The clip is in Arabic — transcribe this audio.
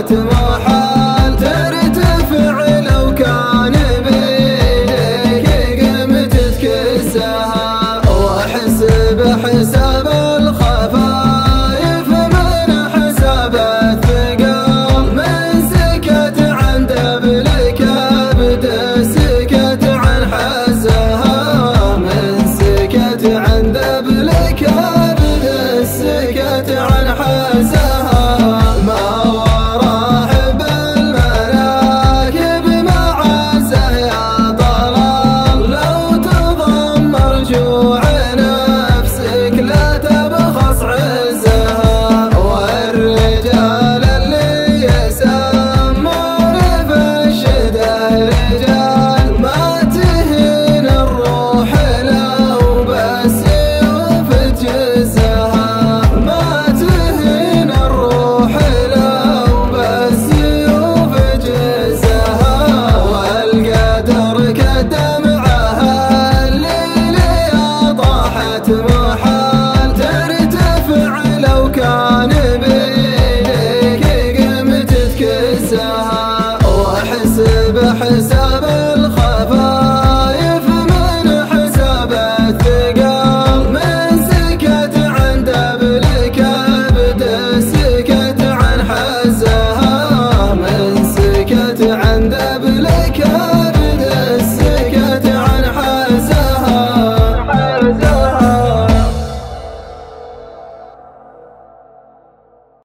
وتم بحساب